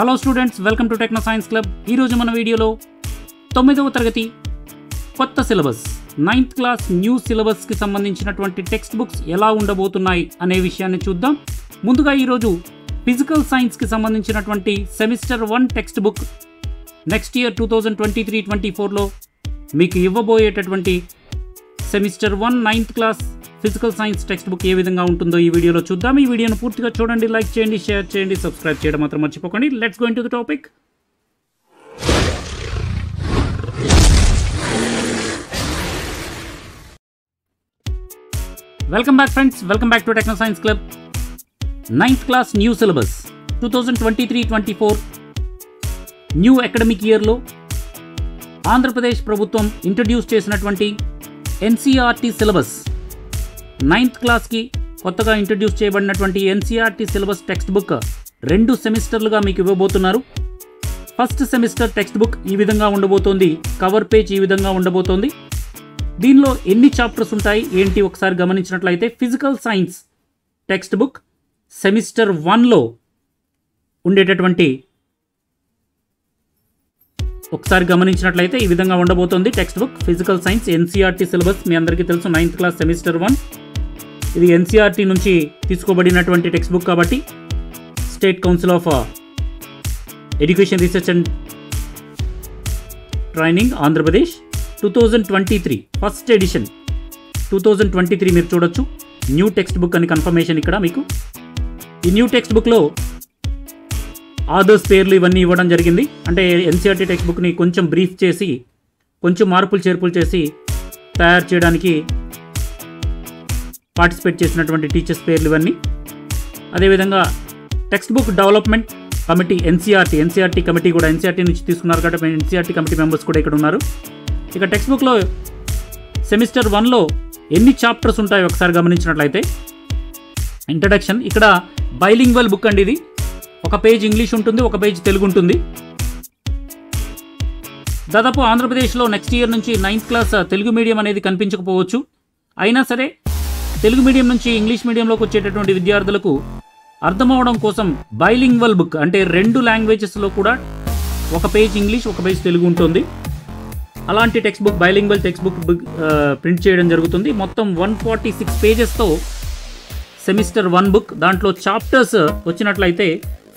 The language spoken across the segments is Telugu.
Hello students welcome to techno science club. ఈరోజు మన వీడియోలో తొమ్మిదవ తరగతి కొత్త సిలబస్ నైన్త్ క్లాస్ న్యూ సిలబస్కి సంబంధించినటువంటి టెక్స్ట్ బుక్స్ ఎలా ఉండబోతున్నాయి అనే విషయాన్ని చూద్దాం. ముందుగా ఈరోజు ఫిజికల్ సైన్స్కి సంబంధించినటువంటి semester one text book next year two thousand twenty three twenty ఫోర్లో మీకు ఇవ్వబోయేటటువంటి semester one ninth class physical science text book ఏ విధంగా ఉంటుందో ఈ వీడియోలో చూద్దాం. ఈ వీడియోను పూర్తిగా చూడండి లైక్ చేయండి షేర్ చేయండి సబ్స్క్రైబ్ చేయడం మాత్రం మర్చిపోకండి. Let's going to the topic welcome back friends welcome back to techno science club ninth class new syllabus two thousand twenty three twenty four new academic ఇయర్లో ఆంధ్రప్రదేశ్ ప్రభుత్వం ఇంట్రడ్యూస్ చేసినటువంటి ఎన్సీఆర్టీ సిలబస్ నైన్త్ క్లాస్కి కొత్తగా ఇంట్రడ్యూస్ చేయబడినటువంటి ఎన్సీఆర్టీ సిలబస్ టెక్స్ట్ బుక్ రెండు సెమిస్టర్లుగా మీకు ఇవ్వబోతున్నారు. ఫస్ట్ సెమిస్టర్ టెక్స్ట్ బుక్ ఈ విధంగా ఉండబోతోంది. కవర్ పేజ్ ఈ విధంగా ఉండబోతోంది. దీనిలో ఎన్ని చాప్టర్స్ ఉంటాయి? ఏంటి? ఒకసారి గమనించినట్లయితే physical science text book semester వన్లో ఉండేటటువంటి ఒకసారి గమనించినట్లయితే ఈ విధంగా ఉండబోతోంది text book physical science NCERT syllabus మీ అందరికీ తెలుసు. నైన్త్ క్లాస్ సెమిస్టర్ వన్ ఇది ఎన్సీఆర్టీ నుంచి తీసుకోబడినటువంటి టెక్స్ట్ బుక్ కాబట్టి state council of uh, education research and training Andhra Pradesh two thousand twenty three first edition. Two thousand twenty three మీరు చూడొచ్చు. న్యూ టెక్స్ట్ బుక్ అని కన్ఫర్మేషన్ ఇక్కడ మీకు. ఈ న్యూ టెక్స్ట్ బుక్లో ఆదర్స్ పేర్లు ఇవన్నీ ఇవ్వడం జరిగింది. అంటే ఎన్సీఆర్టీ టెక్స్ట్ బుక్ని కొంచెం బ్రీఫ్ చేసి కొంచెం మార్పులు చేర్పులు చేసి తయారు చేయడానికి పార్టిసిపేట్ చేసినటువంటి టీచర్స్ పేర్లు ఇవన్నీ. అదేవిధంగా text book development committee NCERT NCERT committee కూడా ఎన్సీఆర్టీ నుంచి తీసుకున్నారు కాబట్టి ఎన్సీఆర్టీ కమిటీ మెంబర్స్ కూడా ఇక్కడ ఉన్నారు. ఇక టెక్స్ట్ బుక్లో సెమిస్టర్ వన్లో ఎన్ని చాప్టర్స్ ఉంటాయో ఒకసారి గమనించినట్లయితే ఇంట్రడక్షన్ ఇక్కడ బైలింగ్వల్ బుక్ అండి ఇది. ఒక పేజ్ ఇంగ్లీష్ ఉంటుంది ఒక పేజ్ తెలుగు ఉంటుంది. దాదాపు ఆంధ్రప్రదేశ్లో నెక్స్ట్ ఇయర్ నుంచి నైన్త్ క్లాస్ తెలుగు మీడియం అనేది కనిపించకపోవచ్చు. అయినా సరే తెలుగు మీడియం నుంచి ఇంగ్లీష్ మీడియంలోకి వచ్చేటటువంటి విద్యార్థులకు అర్థమవడం కోసం బైలింగ్వల్ బుక్ అంటే రెండు లాంగ్వేజెస్లో కూడా ఒక పేజ్ ఇంగ్లీష్ ఒక పేజ్ తెలుగు ఉంటుంది. అలాంటి text book bilingual text book print చేయడం జరుగుతుంది. మొత్తం వన్ ఫార్టీ సిక్స్ పేజెస్తో సెమిస్టర్ వన్ బుక్ దాంట్లో చాప్టర్స్ వచ్చినట్లయితే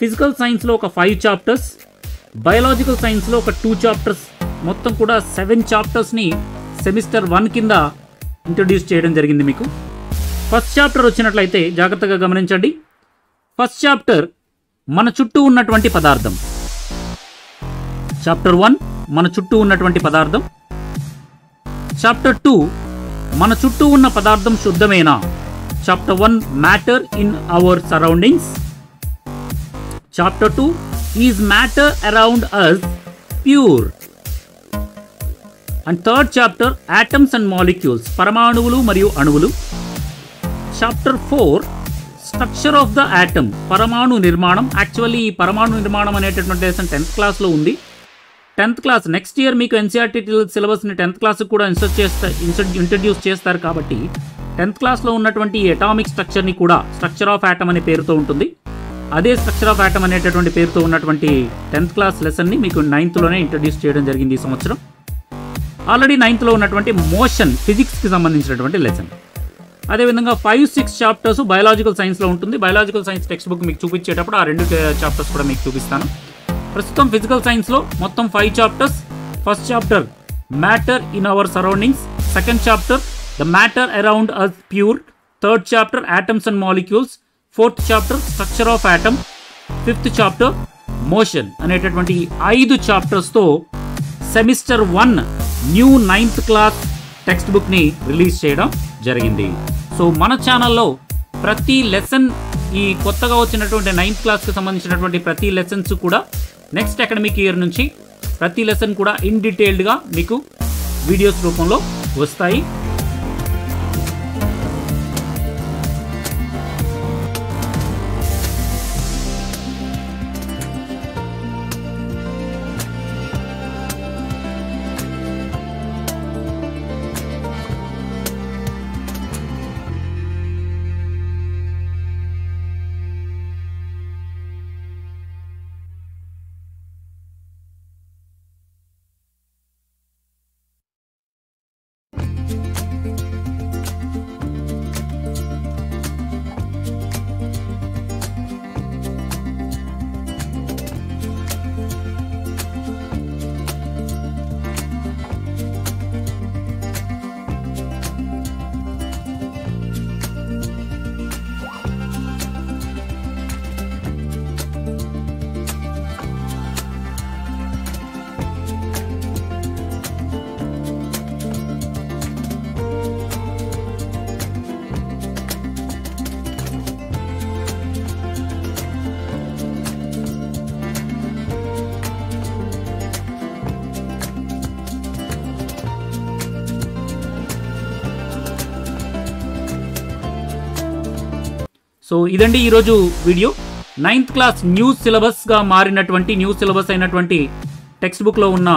ఫిజికల్ సైన్స్లో ఒక ఫైవ్ చాప్టర్స్ బయలాజికల్ సైన్స్లో ఒక టూ చాప్టర్స్ మొత్తం కూడా సెవెన్ చాప్టర్స్ని సెమిస్టర్ వన్ కింద ఇంట్రడ్యూస్ చేయడం జరిగింది మీకు. ఫస్ట్ చాప్టర్ వచ్చినట్లయితే జాగ్రత్తగా గమనించండి. ఫస్ట్ చాప్టర్ మన చుట్టూ ఉన్నటువంటి పదార్థం. చాప్టర్ వన్ మన చుట్టూ ఉన్నటువంటి పదార్థం. చాప్టర్ టూ మన చుట్టూ ఉన్న పదార్థం శుద్ధమేనా? Chapter one matter in our surroundings. Chapter two is matter around us pure. And third chapter atoms and molecules పరమాణువులు మరియు అణువులు. Chapter four structure of the atom పరమాణు నిర్మాణం. యాక్చువల్లీ ఈ పరమాణు నిర్మాణం అనేటటువంటి లెసన్ టెన్త్ క్లాస్లో ఉంది. టెన్త్ క్లాస్ నెక్స్ట్ ఇయర్ మీకు ఎన్సీఆర్టీ సిలబస్ని టెన్త్ క్లాస్కి కూడా ఇన్సర్ట్ చేస్తా ఇంట్రడ్యూస్ చేస్తారు కాబట్టి టెన్త్ క్లాస్లో ఉన్నటువంటి ఈ అటామిక్ స్ట్రక్చర్ని కూడా స్ట్రక్చర్ ఆఫ్ ఆటమ్ అనే పేరుతో ఉంటుంది. అదే స్ట్రక్చర్ ఆఫ్ యాటమ్ అనేటటువంటి పేరుతో ఉన్నటువంటి టెన్త్ క్లాస్ లెసన్ని మీకు నైన్త్లోనే ఇంట్రడ్యూస్ చేయడం జరిగింది ఈ సంవత్సరం. ఆల్రెడీ నైన్త్లో ఉన్నటువంటి మోషన్ ఫిజిక్స్కి సంబంధించినటువంటి లెసన్ అదేవిధంగా ఫైవ్ సిక్స్ చాప్టర్స్ బయాలజికల్ సైన్స్లో ఉంటుంది. బయాలజికల్ సైన్స్ టెక్స్ట్ బుక్ మీకు చూపించేటప్పుడు ఆ రెండు చాప్టర్స్ కూడా మీకు చూపిస్తాను. ప్రస్తుతం ఫిజికల్ సైన్స్లో మొత్తం five chapters first chapter matter in our surroundings second chapter the matter around us pure third chapter atoms and molecules fourth chapter structure of atom fifth chapter motion అనేటటువంటి ఐదు చాప్టర్స్తో semester one new ninth class text బుక్ని రిలీజ్ చేయడం జరిగింది. సో మన ఛానల్లో ప్రతి లెసన్ ఈ కొత్తగా వచ్చినటువంటి నైన్త్ క్లాస్కి సంబంధించినటువంటి ప్రతి లెసన్స్ కూడా నెక్స్ట్ అకాడమిక్ ఇయర్ నుంచి ప్రతి లెసన్ కూడా ఇన్ డీటెయిల్డ్గా మీకు వీడియోస్ రూపంలో వస్తాయి. సో ఇదండి ఈరోజు వీడియో. నైన్త్ క్లాస్ న్యూ సిలబస్గా మారినటువంటి న్యూ సిలబస్ అయినటువంటి టెక్స్ట్ బుక్లో ఉన్న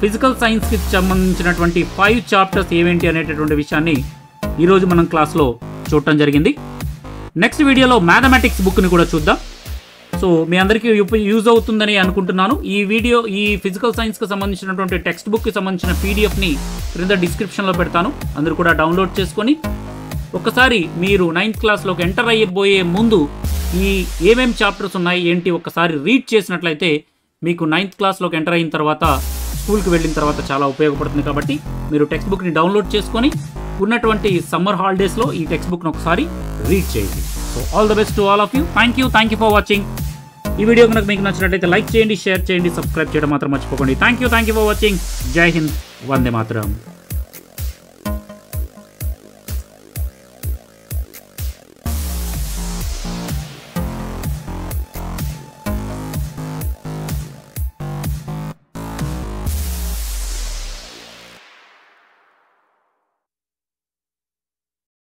ఫిజికల్ సైన్స్కి సంబంధించినటువంటి ఫైవ్ చాప్టర్స్ ఏవేంటి అనేటటువంటి విషయాన్ని ఈరోజు మనం క్లాస్లో చూడటం జరిగింది. నెక్స్ట్ వీడియోలో మ్యాథమెటిక్స్ బుక్ని కూడా చూద్దాం. సో మీ అందరికీ యూజ్ అవుతుందని అనుకుంటున్నాను. ఈ వీడియో ఈ ఫిజికల్ సైన్స్కి సంబంధించినటువంటి టెక్స్ట్ బుక్కి సంబంధించిన పీడిఎఫ్ని క్రింద డిస్క్రిప్షన్లో పెడతాను. అందరూ కూడా డౌన్లోడ్ చేసుకొని ఒకసారి మీరు నైన్త్ క్లాస్లోకి ఎంటర్ అయ్యబోయే ముందు ఈ ఏమేం చాప్టర్స్ ఉన్నాయి ఏంటి ఒకసారి రీడ్ చేసినట్లయితే మీకు నైన్త్ క్లాస్లోకి ఎంటర్ అయిన తర్వాత స్కూల్కి వెళ్ళిన తర్వాత చాలా ఉపయోగపడుతుంది కాబట్టి మీరు టెక్స్ట్ బుక్ని డౌన్లోడ్ చేసుకొని ఉన్నటువంటి సమ్మర్ హాలిడేస్లో ఈ టెక్స్ట్ బుక్ని ఒకసారి రీడ్ చేయండి. So all the best to all of you thank you thank you for watching ఈ వీడియో కనుక మీకు నచ్చినట్లయితే లైక్ చేయండి షేర్ చేయండి సబ్స్క్రైబ్ చేయడం మాత్రం మర్చిపోకండి. Thank you thank you for watching జై హింద్ వందే మాత్రం